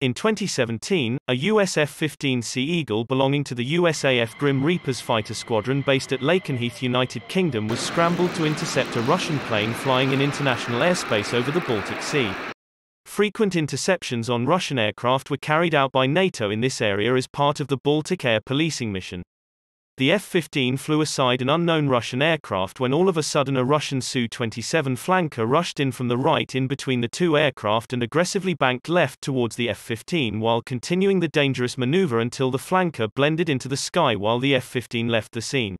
In 2017, a US F-15C Eagle belonging to the USAF Grim Reapers fighter squadron based at Lakenheath, United Kingdom was scrambled to intercept a Russian plane flying in international airspace over the Baltic Sea. Frequent interceptions on Russian aircraft were carried out by NATO in this area as part of the Baltic Air Policing mission. The F-15 flew aside an unknown Russian aircraft when all of a sudden a Russian Su-27 flanker rushed in from the right in between the two aircraft and aggressively banked left towards the F-15 while continuing the dangerous maneuver until the flanker blended into the sky while the F-15 left the scene.